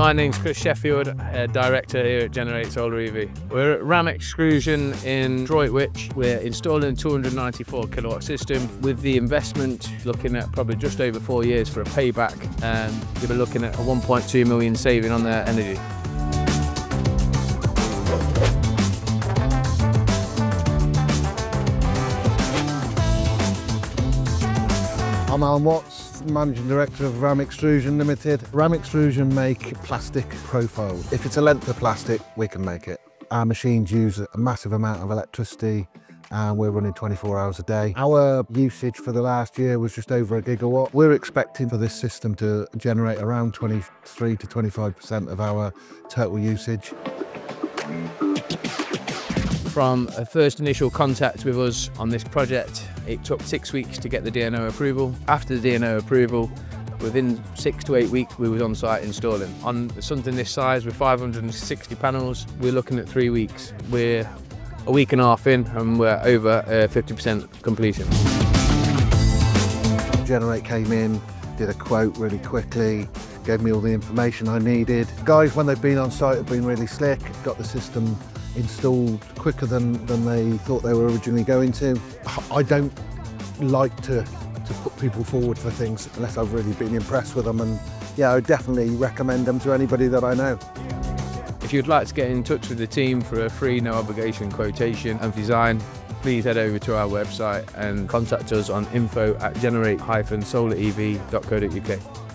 My name's Chris Sheffield, uh, director here at Generate Solar EV. We're at Ram Extrusion in Droitwich. We're installing a 294 kilowatt system with the investment looking at probably just over four years for a payback and we're looking at a 1.2 million saving on their energy. I'm Alan Watts, Managing Director of Ram Extrusion Limited. Ram Extrusion make plastic profiles. If it's a length of plastic, we can make it. Our machines use a massive amount of electricity and we're running 24 hours a day. Our usage for the last year was just over a gigawatt. We're expecting for this system to generate around 23 to 25% of our total usage. From a first initial contact with us on this project, it took six weeks to get the DNO approval. After the DNO approval, within six to eight weeks, we was on site installing. On something this size with 560 panels, we're looking at three weeks. We're a week and a half in and we're over 50% uh, completion. Generate came in, did a quote really quickly, gave me all the information I needed. Guys, when they've been on site, have been really slick, got the system installed quicker than, than they thought they were originally going to. I don't like to, to put people forward for things unless I've really been impressed with them and yeah, I would definitely recommend them to anybody that I know. If you'd like to get in touch with the team for a free no obligation quotation and design, please head over to our website and contact us on info at generate-solarev.co.uk.